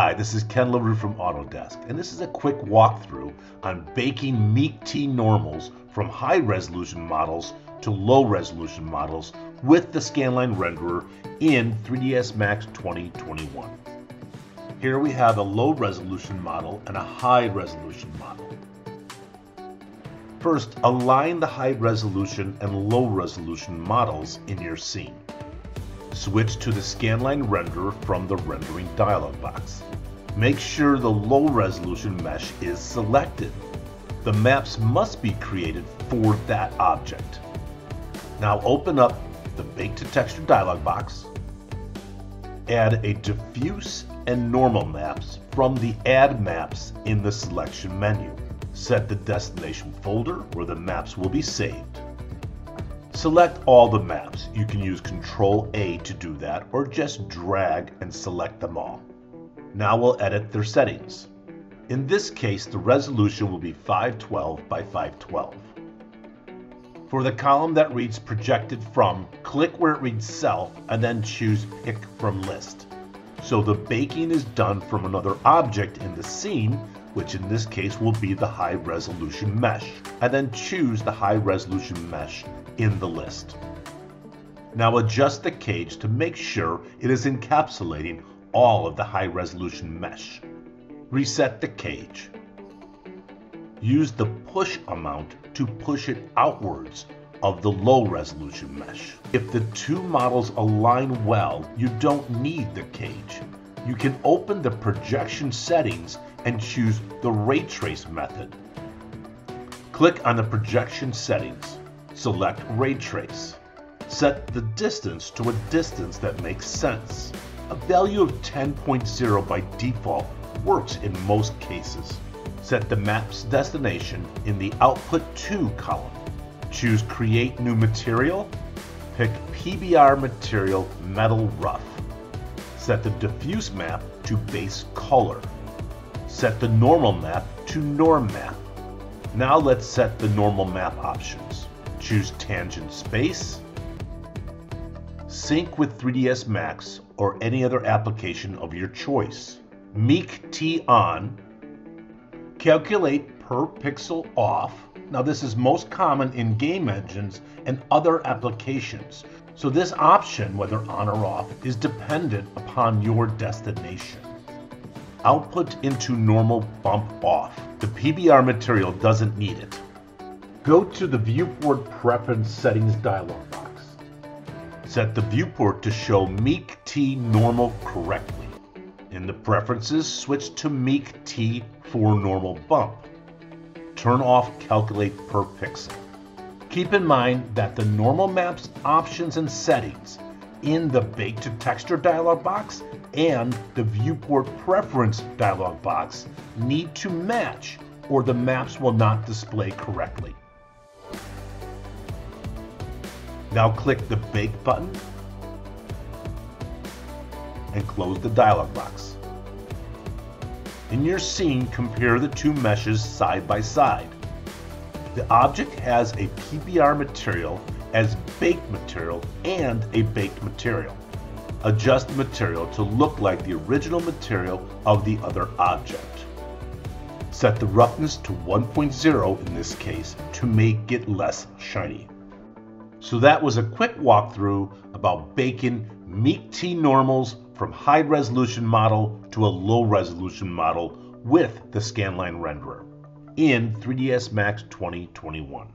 Hi, this is Ken LaRue from Autodesk, and this is a quick walkthrough on baking MikkT normals from high resolution models to low resolution models with the Scanline renderer in 3ds Max 2021. Here we have a low resolution model and a high resolution model. First, align the high resolution and low resolution models in your scene. Switch to the scanline renderer from the rendering dialog box. Make sure the low resolution mesh is selected. The maps must be created for that object. Now open up the Bake to Texture dialog box. Add a diffuse and normal maps from the Add Maps in the selection menu. Set the destination folder where the maps will be saved. Select all the maps. You can use Control A to do that or just drag and select them all. Now we'll edit their settings. In this case, the resolution will be 512 by 512. For the column that reads projected from, click where it reads self and then choose pick from list. So the baking is done from another object in the scene, which in this case will be the high resolution mesh, and then choose the high resolution mesh in the list. Now adjust the cage to make sure it is encapsulating all of the high resolution mesh. Reset the cage. Use the push amount to push it outwards of the low resolution mesh. If the two models align well, you don't need the cage. You can open the projection settings and choose the ray trace method. Click on the projection settings. Select ray trace. Set the distance to a distance that makes sense. A value of 10.0 by default works in most cases. Set the map's destination in the Output To column. Choose Create New Material. Pick PBR Material Metal Rough. Set the diffuse map to base color. Set the normal map to norm map. Now let's set the normal map options. Choose tangent space, sync with 3ds Max or any other application of your choice. MikkT on, calculate per pixel off. Now this is most common in game engines and other applications. So this option, whether on or off, is dependent upon your destination. Output into normal bump off. The PBR material doesn't need it. Go to the viewport preference settings dialog box. Set the viewport to show MikkT normal correctly. In the preferences, switch to MikkT for normal bump. Turn off calculate per pixel. Keep in mind that the normal maps options and settings in the Bake to Texture dialog box and the Viewport Preference dialog box need to match or the maps will not display correctly. Now click the Bake button and close the dialog box. In your scene, compare the two meshes side by side. The object has a PBR material as baked material and a baked material. Adjust the material to look like the original material of the other object. Set the roughness to 1.0 in this case to make it less shiny. So that was a quick walkthrough about baking MikkT normals from high resolution model to a low resolution model with the Scanline renderer in 3ds Max 2021.